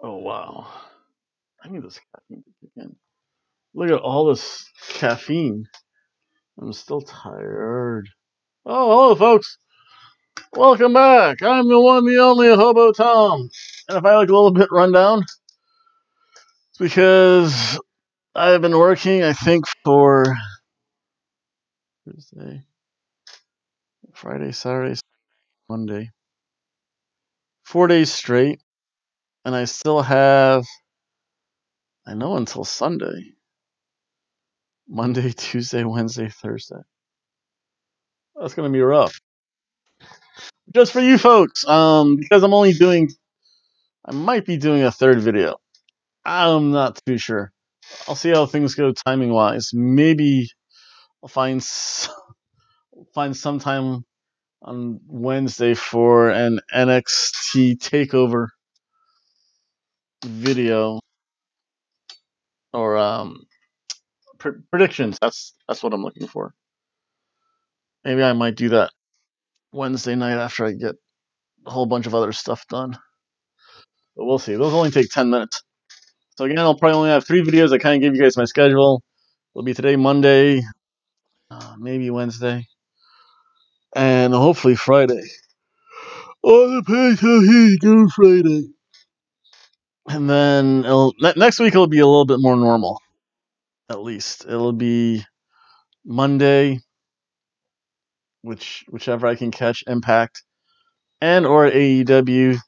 Oh wow. I need this caffeine to kick in. Look at all this caffeine. I'm still tired. Oh, hello, folks. Welcome back. I'm the one, the only Hobo Tom. And if I look a little bit run down, it's because I've been working, I think, for Thursday, Friday, Saturday, Monday, four days straight. And I still have, I know, until Sunday. Monday, Tuesday, Wednesday, Thursday. That's going to be rough. Just for you folks, um, because I'm only doing, I might be doing a third video. I'm not too sure. I'll see how things go timing wise. Maybe I'll find find some time on Wednesday for an NXT takeover video or um pr- predictions. That's that's what I'm looking for. Maybe I might do that Wednesday night after I get a whole bunch of other stuff done. But we'll see. Those only take 10 minutes. So again, I'll probably only have three videos. I kind of give you guys my schedule. It'll be today, Monday, uh, maybe Wednesday, and hopefully Friday. Oh, depends how he go Friday. And then ne- next week it'll be a little bit more normal. At least it'll be Monday, which whichever I can catch, Impact, and or AEW,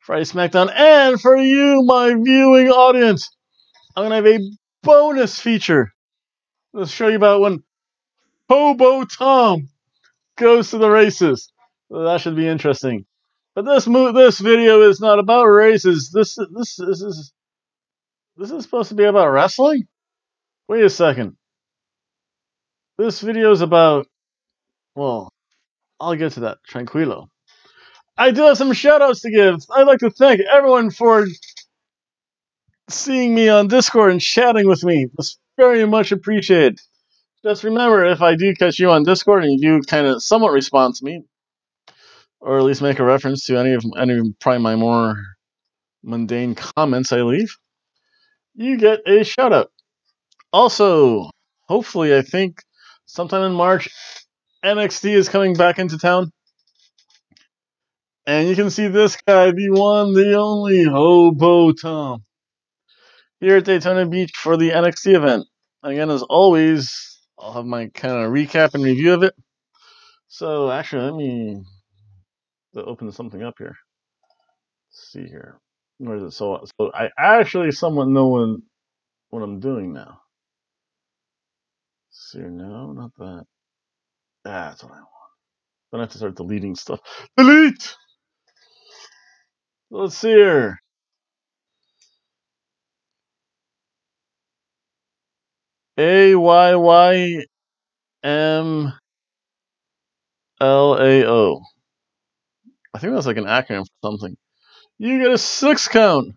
Friday SmackDown, and for you, my viewing audience, I'm gonna have a bonus feature. Let's show you about when Hobo Tom goes to the races. That should be interesting. But this mo- this video is not about races. This this this is this is supposed to be about wrestling. Wait a second. This video is about well, I'll get to that. Tranquilo. I do have some shoutouts to give. I'd like to thank everyone for seeing me on Discord and chatting with me. It's very much appreciated. Just remember, if I do catch you on Discord and you do kind of somewhat respond to me, or at least make a reference to any of any probably my more mundane comments I leave, you get a shout out. Also, hopefully, I think sometime in March, NXT is coming back into town. And you can see this guy, the one, the only Hobo Tom, here at Daytona Beach for the NXT event. Again, as always, I'll have my kind of recap and review of it. So, actually, let me open something up here. Let's see here. Where is it? So, so I actually somewhat know what, what I'm doing now. Let's see. No, not that. That's what I want. Then I have to start deleting stuff. Delete! Let's see here. A Y Y M L A O. I think that's like an acronym for something. You get a six count.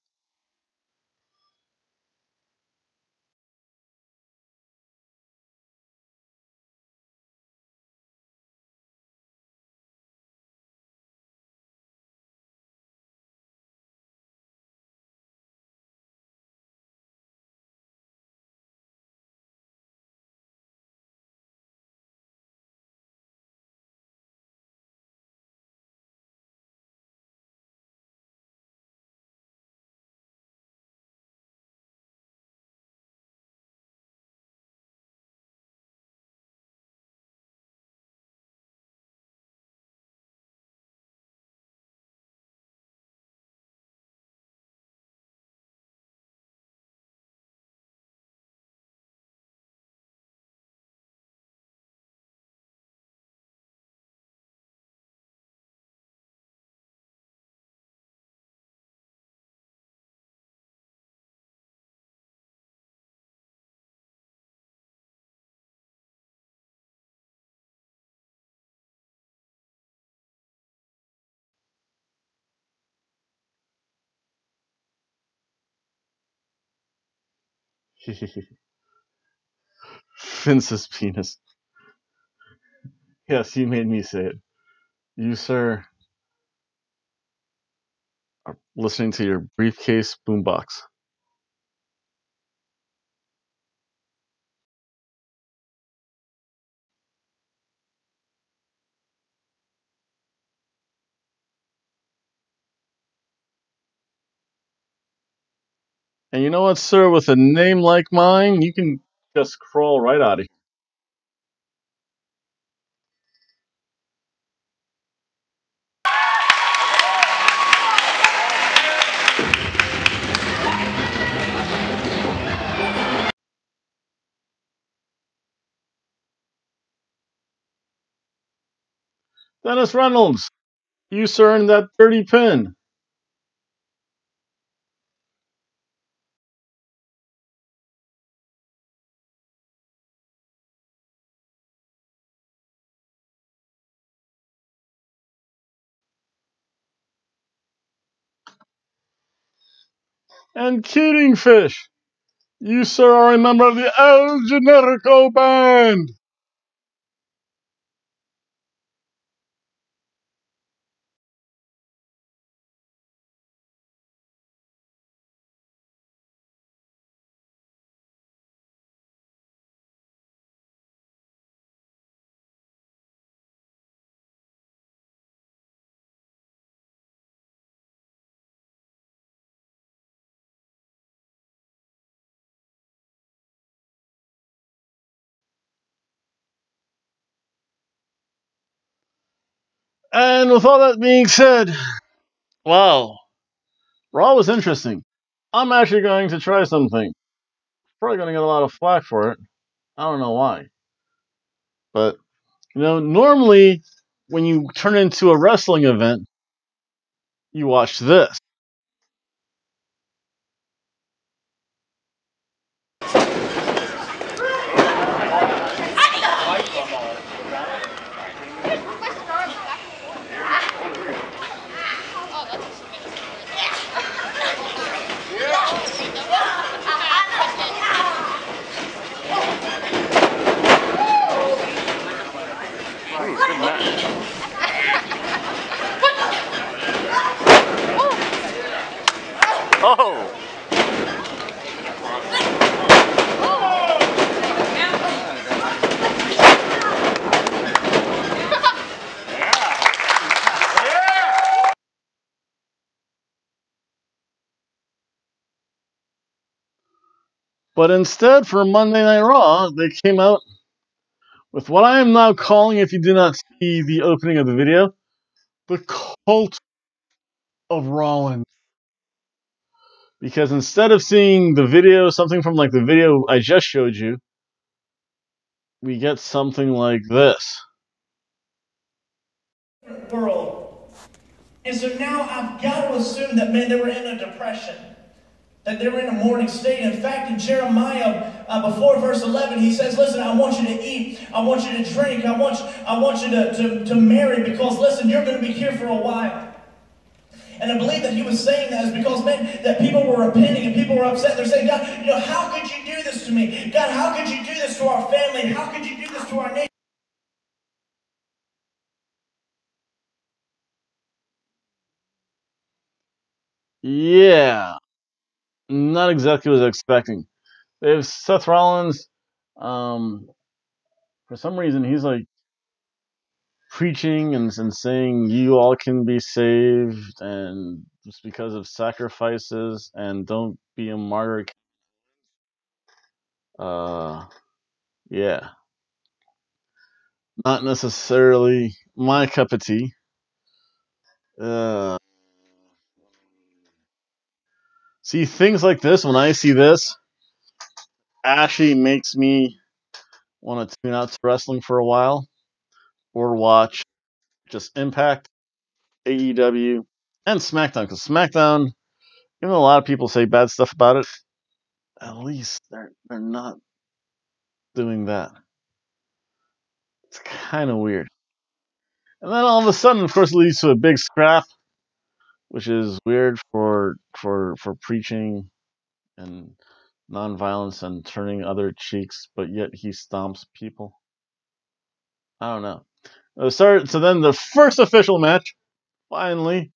Vince's penis. Yes, you made me say it. You, sir, are listening to your briefcase boombox. And you know what, sir? With a name like mine, you can just crawl right out of here. Dennis Reynolds, you, sir, in that dirty pin. And Keating Fish, you, sir, are a member of the El Generico Band. And with all that being said, wow, Raw was interesting. I'm actually going to try something. Probably going to get a lot of flack for it. I don't know why. But, you know, normally when you turn into a wrestling event, you watch this. Oh! But instead, for Monday Night Raw, they came out with what I am now calling, if you do not see the opening of the video, the cult of Rollins. Because instead of seeing the video, something from like the video I just showed you, we get something like this. World. And so now I've got to assume that, man, they were in a depression that they were in a mourning state. In fact, in Jeremiah, uh, before verse 11, he says, listen, I want you to eat. I want you to drink. I want you, I want you to, to, to marry because, listen, you're going to be here for a while. And I believe that he was saying that is because, man, that people were repenting and people were upset. They're saying, God, you know, how could you do this to me? God, how could you do this to our family? How could you do this to our nation? Yeah, not exactly what I was expecting. They have Seth Rollins. Um, for some reason, he's like preaching and, and saying you all can be saved and just because of sacrifices and don't be a martyr. Uh, yeah, not necessarily my cup of tea. Uh, see things like this when I see this actually makes me want to tune out to wrestling for a while or watch just Impact, AEW, and SmackDown. Because SmackDown, even though a lot of people say bad stuff about it, at least they're they're not doing that. It's kind of weird. And then all of a sudden, of course, it leads to a big scrap, which is weird for for for preaching and nonviolence and turning other cheeks, but yet he stomps people. I don't know. Uh, so, so then the first official match, finally,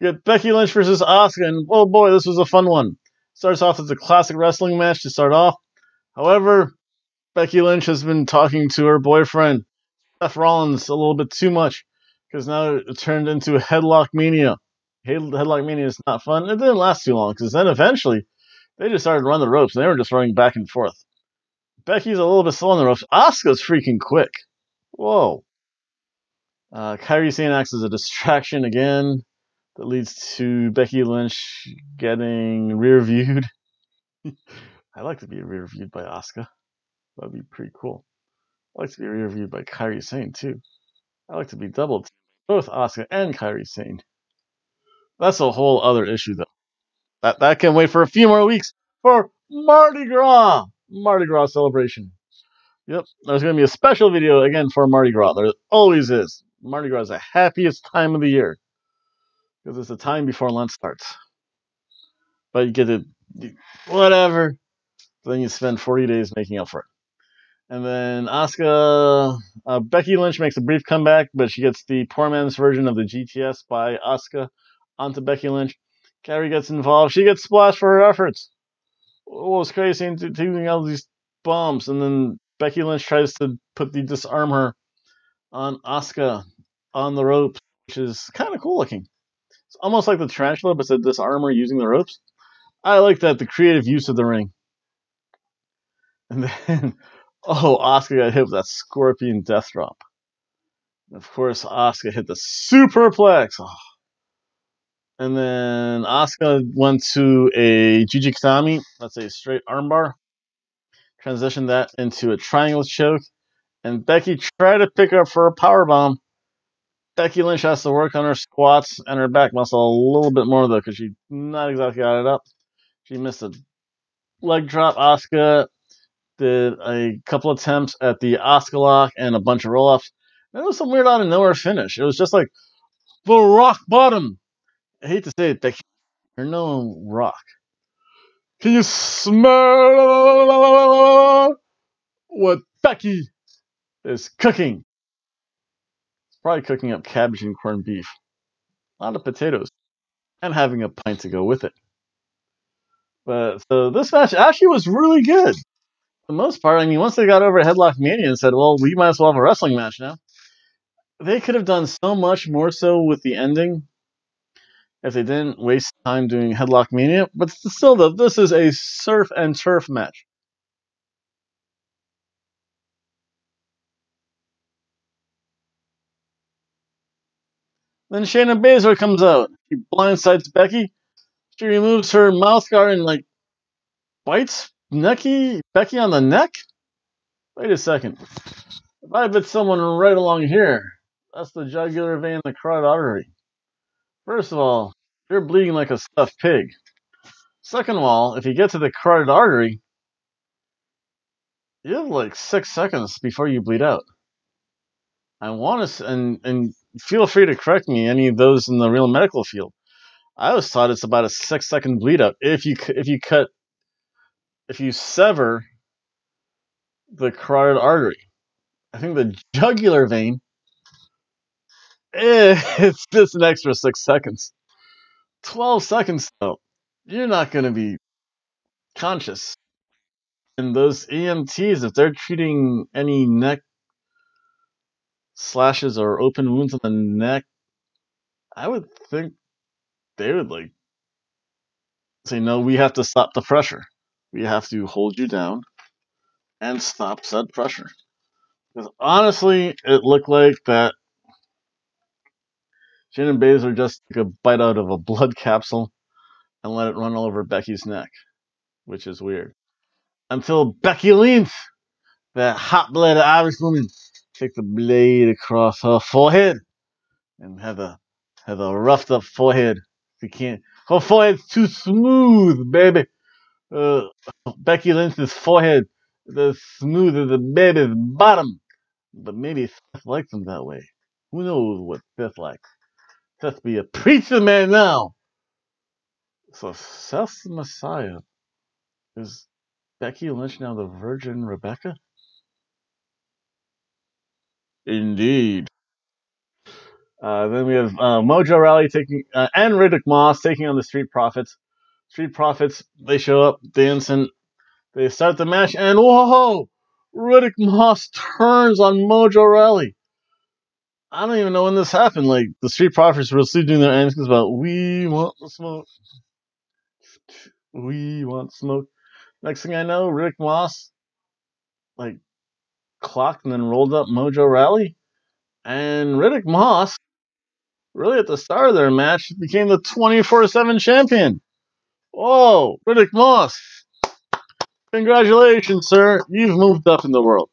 you get Becky Lynch versus Asuka, and oh boy, this was a fun one. Starts off as a classic wrestling match to start off. However, Becky Lynch has been talking to her boyfriend, Seth Rollins, a little bit too much because now it turned into a headlock mania. Headlock mania is not fun. It didn't last too long because then eventually they just started to run the ropes and they were just running back and forth. Becky's a little bit slow on the ropes. Asuka's freaking quick. Whoa. Uh, Kairi Sane acts as a distraction again that leads to Becky Lynch getting rear viewed. I'd like to be rear viewed by Asuka. That'd be pretty cool. I'd like to be rear viewed by Kairi Sane too. I'd like to be doubled both Asuka and Kairi Sane. That's a whole other issue though. That that can wait for a few more weeks for Mardi Gras. Mardi Gras celebration. Yep, there's going to be a special video again for Mardi Gras. There always is. Mardi Gras is the happiest time of the year because it's the time before Lent starts. But you get to whatever. Then you spend 40 days making up for it. And then Asuka, uh, Becky Lynch makes a brief comeback, but she gets the poor man's version of the GTS by Asuka onto Becky Lynch. Kairi gets involved. She gets splashed for her efforts. What was crazy doing all these bombs, and then Becky Lynch tries to put the disarm her on Asuka on the ropes, which is kind of cool looking. It's almost like the tarantula, but said disarm her using the ropes. I like that the creative use of the ring. And then, oh, Asuka got hit with that scorpion death drop. And of course, Asuka hit the superplex. Oh. And then Asuka went to a Katami, that's a straight armbar. Transitioned that into a triangle choke. And Becky tried to pick up for a power bomb. Becky Lynch has to work on her squats and her back muscle a little bit more though, because she not exactly got it up. She missed a leg drop. Asuka did a couple attempts at the Asuka lock and a bunch of roll ups. And it was some weird out of nowhere finish. It was just like the rock bottom. I hate to say it, Becky, you're no rock. Can you smell what Becky is cooking? It's probably cooking up cabbage and corned beef, a lot of potatoes, and having a pint to go with it. But so this match actually was really good. For the most part, I mean, once they got over Headlock Mania and said, well, we might as well have a wrestling match now, they could have done so much more so with the ending if they didn't waste time doing Headlock Mania. But still, though, this is a surf and turf match. Then Shayna Baszler comes out. She blindsides Becky. She removes her mouth guard and like bites Necky Becky on the neck. Wait a second. If I bit someone right along here, that's the jugular vein, the carotid artery. First of all, you're bleeding like a stuffed pig. Second of all, if you get to the carotid artery, you have like six seconds before you bleed out. I want to, and and feel free to correct me, any of those in the real medical field. I always thought it's about a six second bleed out if you if you cut if you sever the carotid artery. I think the jugular vein, eh, it's just an extra six seconds. 12 seconds, though. You're not going to be conscious. And those EMTs, if they're treating any neck slashes or open wounds on the neck, I would think they would like say, no, we have to stop the pressure. We have to hold you down and stop said pressure. Because honestly, it looked like that Shayna Baszler just took a bite out of a blood capsule and let it run all over Becky's neck, which is weird. Until Becky Lynch, that hot-blooded Irish woman, took the blade across her forehead and had a had a roughed up forehead. You can't. Her forehead's too smooth, baby. Uh, Becky Lynch's forehead the smooth as a baby's bottom. But maybe Seth likes them that way. Who knows what Seth likes? Seth be a preacher man now. So Seth's Messiah. Is Becky Lynch now the Virgin Rebecca? Indeed. Uh, then we have uh, Mojo Rawley taking uh, and Riddick Moss taking on the Street Profits. Street Profits they show up dancing. They start the match and whoa! Riddick Moss turns on Mojo Rawley. I don't even know when this happened. Like the Street Profits were still doing their antics about "We want the smoke, we want smoke." Next thing I know, Riddick Moss like clocked and then rolled up Mojo Rawley, and Riddick Moss really at the start of their match became the 24/7 champion. Whoa, Riddick Moss! Congratulations, sir! You've moved up in the world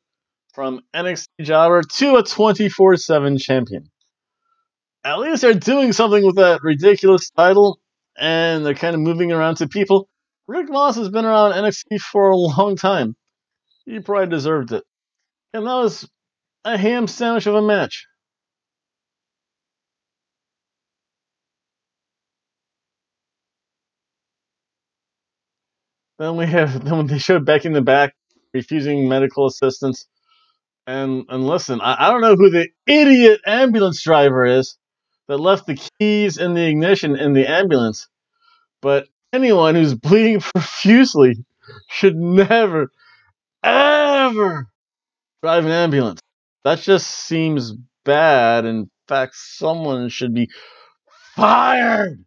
from NXT jobber to a 24 7 champion. At least they're doing something with that ridiculous title, and they're kind of moving around to people. Rick Moss has been around NXT for a long time. He probably deserved it. And that was a ham sandwich of a match. Then we have then they showed Becky in the back refusing medical assistance. And and listen, I, I don't know who the idiot ambulance driver is that left the keys in the ignition in the ambulance, but anyone who's bleeding profusely should never, ever drive an ambulance. That just seems bad. In fact, someone should be fired.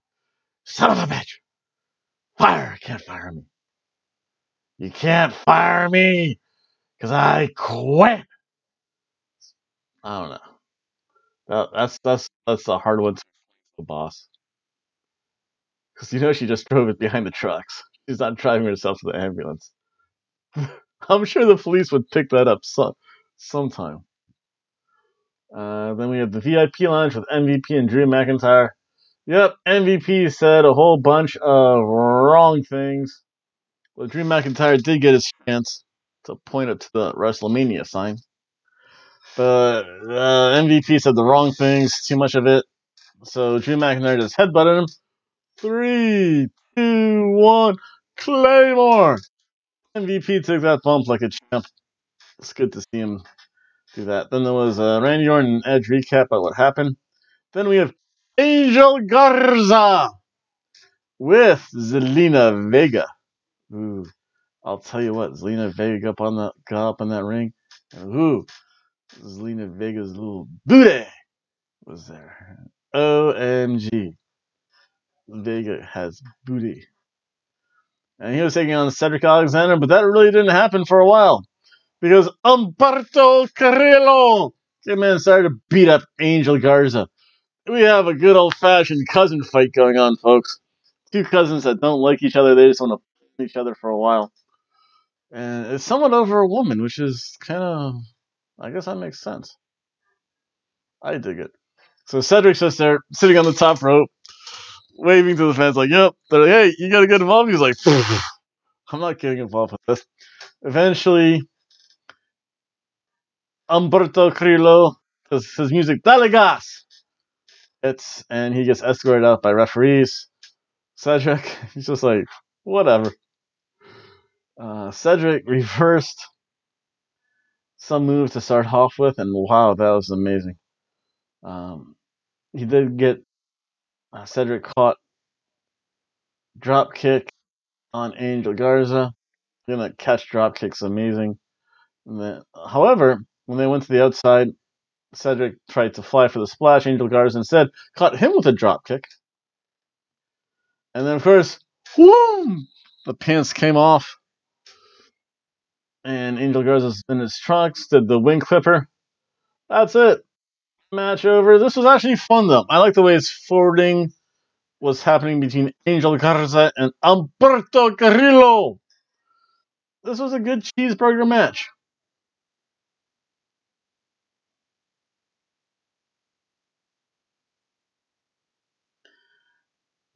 Son of a bitch. Fire. Can't fire me. You can't fire me because I quit. I don't know. That, that's that's that's a hard one to the boss. Because you know she just drove it behind the trucks. She's not driving herself to the ambulance. I'm sure the police would pick that up some sometime. Uh, then we have the VIP lounge with MVP and Drew McIntyre. Yep, MVP said a whole bunch of wrong things. Well, Drew McIntyre did get his chance to point it to the WrestleMania sign. But uh, MVP said the wrong things, too much of it. So Drew McIntyre just headbutted him. Three, two, one, Claymore! MVP took that bump like a champ. It's good to see him do that. Then there was uh, Randy Orton and Edge recap about what happened. Then we have Angel Garza with Zelina Vega. Ooh, I'll tell you what, Zelina Vega up on the got up on that ring. Ooh, Zelina Vega's little booty was there. OMG. Vega has booty. And he was taking on Cedric Alexander, but that really didn't happen for a while. Because Humberto Carrillo came in and started to beat up Angel Garza. We have a good old fashioned cousin fight going on, folks. two cousins that don't like each other. They just want to each other for a while, and it's somewhat over a woman, which is kind of, I guess that makes sense. I dig it. So Cedric's just there, sitting on the top rope, waving to the fans, like, "Yep." They're like, "Hey, you gotta get involved." He's like, "I'm not getting involved with this." Eventually, Humberto Carrillo does his music Dalegas. It's and he gets escorted out by referees. Cedric, he's just like, whatever. Uh, Cedric reversed some moves to start off with, and wow, that was amazing. Um, he did get uh, Cedric caught drop kick on Angel Garza. Gonna catch drop kicks, amazing. Then, however, when they went to the outside, Cedric tried to fly for the splash. Angel Garza instead caught him with a drop kick. And then, of course, whoom, the pants came off. And Angel Garza's in his trunks, did the wing clipper. That's it. Match over. This was actually fun, though. I like the way it's forwarding was happening between Angel Garza and Alberto Carrillo. This was a good cheeseburger match.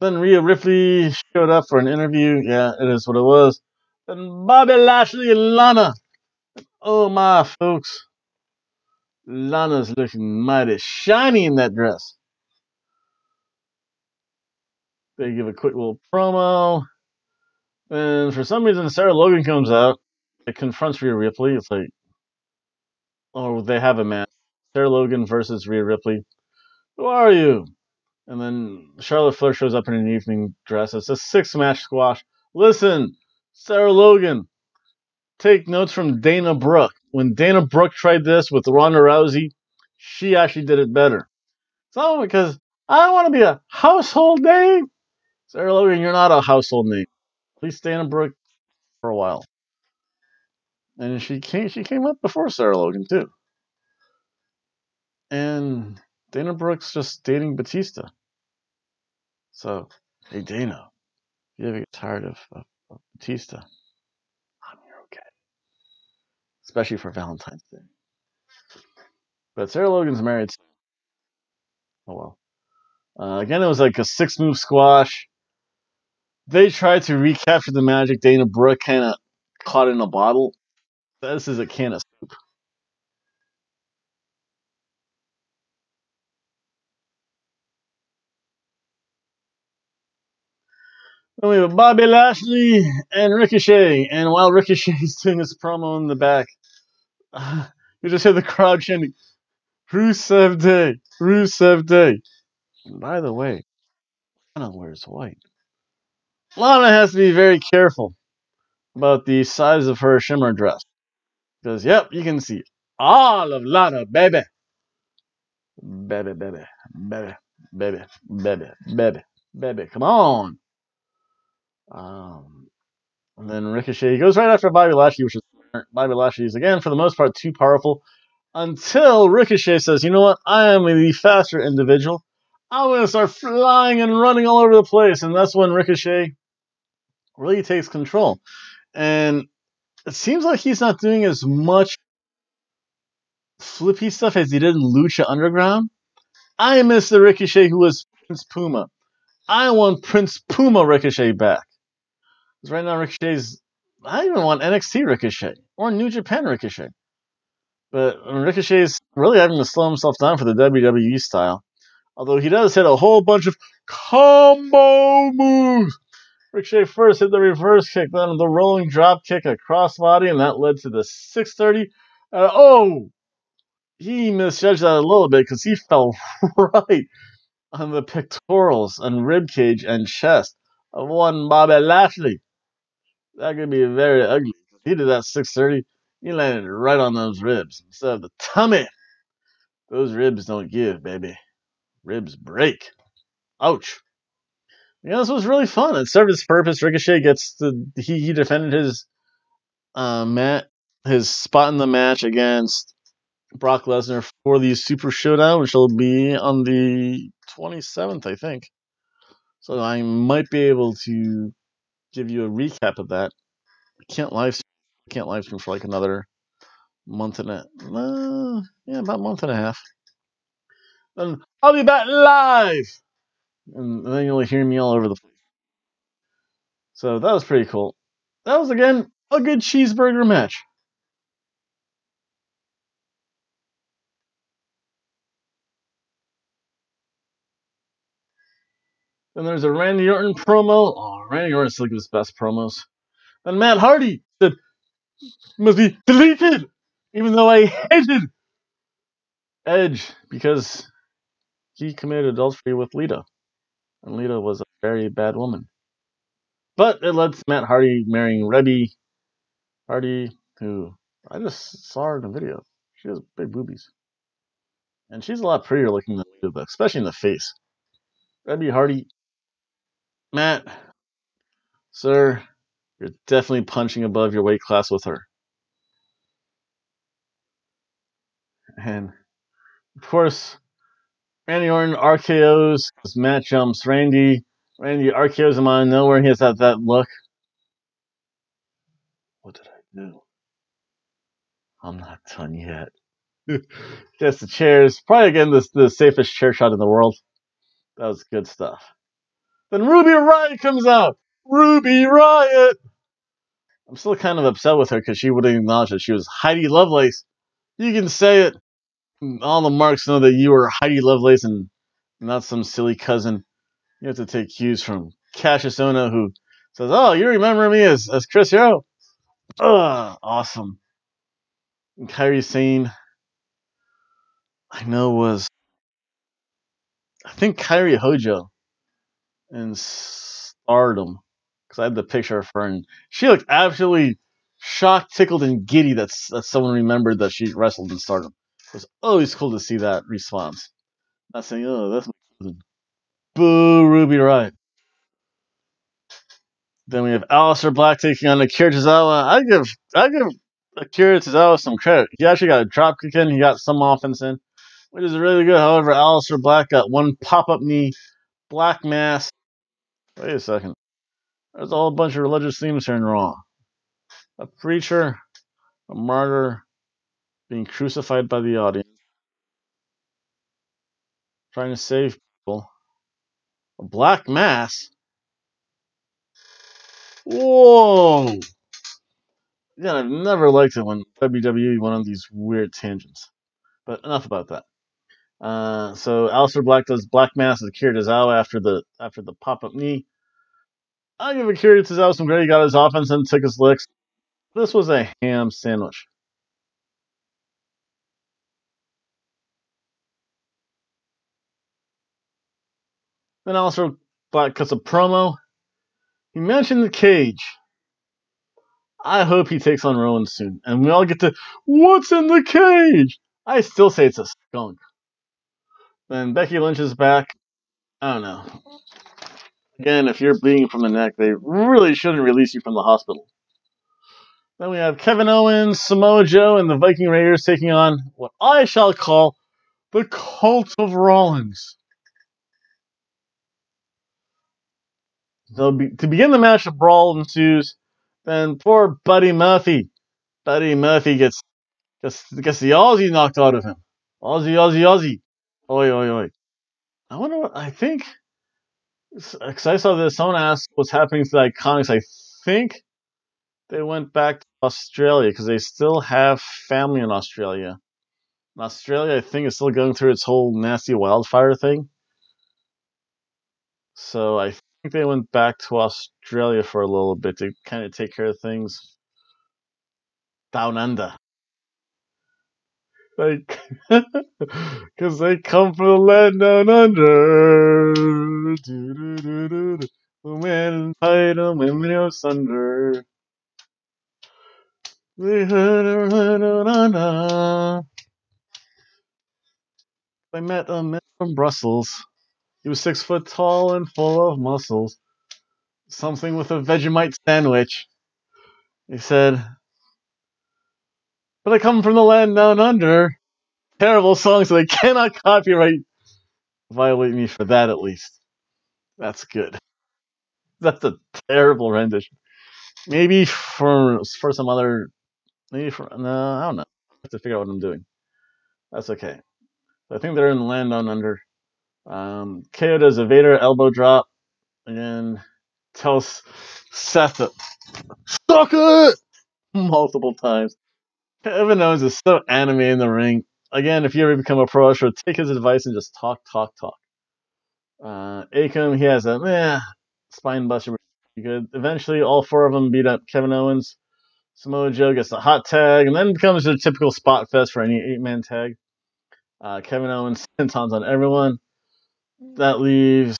Then Rhea Ripley showed up for an interview. Yeah, it is what it was. And Bobby Lashley and Lana. Oh my folks. Lana's looking mighty shiny in that dress. They give a quick little promo. And for some reason, Sarah Logan comes out. It confronts Rhea Ripley. It's like, oh, they have a match. Sarah Logan versus Rhea Ripley. Who are you? And then Charlotte Flair shows up in an evening dress. It's a six match squash. Listen, Sarah Logan, take notes from Dana Brooke. When Dana Brooke tried this with Ronda Rousey, she actually did it better. So because I want to be a household name. Sarah Logan, you're not a household name. At least Dana Brooke for a while. And she came she came up before Sarah Logan too. And Dana Brooke's just dating Batista. So, hey Dana, you ever get tired of, of Batista? I'm here okay. Especially for Valentine's Day. But Sarah Logan's married. Oh well. Uh, again, it was like a six move squash. They tried to recapture the magic. Dana Brooke kind of caught in a bottle. This is a can of Then we have Bobby Lashley and Ricochet. And while Ricochet is doing his promo in the back, uh, you just hear the crowd chanting, Rusev Day, Rusev Day. And by the way, Lana wears white. Lana has to be very careful about the size of her shimmer dress. Because, yep, you can see all of Lana, baby. Baby, baby, baby, baby, baby, baby, baby. Come on. Um, and then Ricochet he goes right after Bobby Lashley, which is Bobby Lashley is again, for the most part, too powerful. Until Ricochet says, you know what, I am the faster individual. I'm going to start flying and running all over the place. And that's when Ricochet really takes control. And it seems like he's not doing as much flippy stuff as he did in Lucha Underground. I miss the Ricochet who was Prince Puma. I want Prince Puma Ricochet back. Because right now Ricochet's I even want NXT Ricochet or New Japan Ricochet. But Ricochet's really having to slow himself down for the WWE style. Although he does hit a whole bunch of combo moves. Ricochet first hit the reverse kick, then the rolling drop kick, a crossbody, and that led to the 630. Uh, oh, he misjudged that a little bit because he fell right on the pectorals and rib cage and chest of one Bobby Lashley. That could be very ugly. He did that 630. He landed right on those ribs instead of the tummy. Those ribs don't give, baby. Ribs break. Ouch. Yeah, this was really fun. It served its purpose. Ricochet gets the he he defended his uh mat his spot in the match against Brock Lesnar for the Super Showdown, which will be on the 27th, I think. So I might be able to give you a recap of that. Can't live can't live stream for like another month and a uh, yeah about a month and a half. Then I'll be back live, and then you'll hear me all over the place. So that was pretty cool. That was again a good cheeseburger match. Then there's a Randy Orton promo. Randy Orton still gives best promos. And Matt Hardy said, must be deleted, even though I hated Edge because he committed adultery with Lita. And Lita was a very bad woman. But it led to Matt Hardy marrying Reby Hardy, who I just saw her in the video. She has big boobies. And she's a lot prettier looking than Lita, especially in the face. Reby Hardy Matt, sir, you're definitely punching above your weight class with her. And of course, Randy Orton RKO's because Matt jumps Randy. Randy RKO's him out of nowhere. He has that, that look. What did I do? I'm not done yet. Just the chairs. Probably again the, the safest chair shot in the world. That was good stuff. Then Ruby Riott comes out. Ruby Riott. I'm still kind of upset with her because she wouldn't acknowledge that she was Heidi Lovelace. You can say it. All the marks know that you are Heidi Lovelace and not some silly cousin. You have to take cues from Kassius Ohno, who says, "Oh, you remember me as as Chris Hero? Ugh, awesome." And Kairi Sane, I know was, I think Kairi Hojo in Stardom because I had the picture of her and she looked absolutely shocked, tickled, and giddy that that someone remembered that she wrestled in Stardom. It was always cool to see that response. Not saying, "Oh, that's my boo, Ruby Riott." Then we have Aleister Black taking on Akira Tozawa. I give I give Akira Tozawa some credit. He actually got a drop kick in. He got some offense in, which is really good. However, Aleister Black got one pop up knee, black mass. Wait a second. There's a whole bunch of religious themes here in Raw. A preacher, a martyr, being crucified by the audience, trying to save people, a black mass. Whoa! Yeah, I've never liked it when WWE went on these weird tangents. But enough about that. Uh, so Aleister Black does Black Mass as Akira Tozawa after the after the pop up knee. I give Akira Tozawa some credit. He got his offense and took his licks. This was a ham sandwich. Then Aleister Black cuts a promo. He mentioned the cage. I hope he takes on Rowan soon. And we all get to, what's in the cage? I still say it's a skunk. Then Becky Lynch is back. I don't know. Again, if you're bleeding from the neck, they really shouldn't release you from the hospital. Then we have Kevin Owens, Samoa Joe, and the Viking Raiders taking on what I shall call the Cult of Rollins. Be, to begin the match, a brawl ensues. Then poor Buddy Murphy. Buddy Murphy gets gets, gets the Aussie knocked out of him. Aussie, Aussie, Aussie. Oi, oi, oi. I wonder what, I think, because I saw this, someone asked what's happening to the Iconics. I think they went back to Australia because they still have family in Australia. In Australia, I think, is still going through its whole nasty wildfire thing. So I think they went back to Australia for a little bit to kind of take care of things down under. Like, because they come from the land down under. The man fight them women asunder. They heard I met a man from Brussels. He was six foot tall and full of muscles. Something with a Vegemite sandwich. He said, But I come from the land down under. Terrible songs so they cannot copyright violate me for that at least. That's good. That's a terrible rendition. Maybe for for some other, maybe for no, I don't know. I have to figure out what I'm doing. That's okay. I think they're in the Land on Under. Um, KO does a Vader elbow drop and tells Seth to suck it multiple times. Kevin Owens is so anime in the ring. Again, if you ever become a pro wrestler, take his advice and just talk, talk, talk. Uh, Akam, he has a eh, spine buster, good. Eventually, all four of them beat up Kevin Owens. Samoa Joe gets a hot tag, and then becomes a typical spot fest for any eight man tag. Uh, Kevin Owens sentons on everyone. That leaves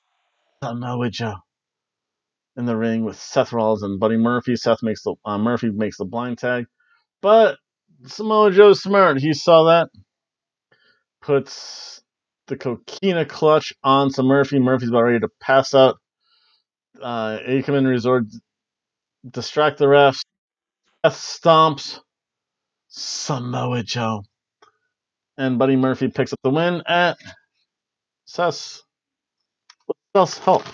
Samoa Joe in the ring with Seth Rollins and Buddy Murphy. Seth makes the uh, Murphy makes the blind tag, but Samoa Joe's smart. He saw that, puts the coquina clutch onto Murphy. Murphy's about ready to pass out. Uh, Akam and Rezar distract the refs. Seth stomps Samoa Joe, and Buddy Murphy picks up the win at Seth's Seth's help.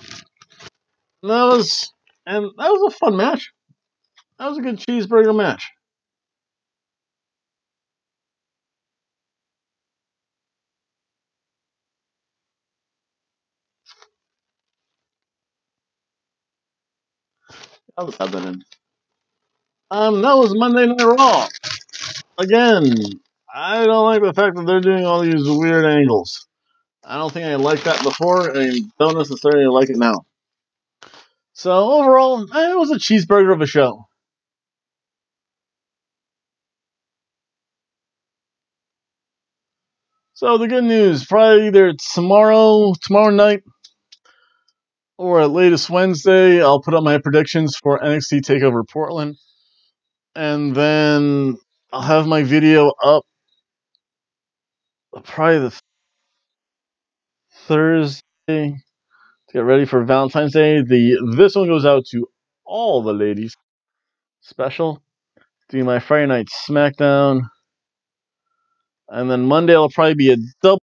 And that was and that was a fun match. That was a good cheeseburger match. I'll just have. Um, that was Monday Night Raw. Again, I don't like the fact that they're doing all these weird angles. I don't think I liked that before, and don't necessarily like it now. So overall, it was a cheeseburger of a show. So the good news, probably either tomorrow, tomorrow night, or at latest Wednesday, I'll put up my predictions for NXT Takeover Portland, and then I'll have my video up probably the Thursday to get ready for Valentine's Day. The this one goes out to all the ladies. Special. Do my Friday night SmackDown, and then Monday I'll probably be a double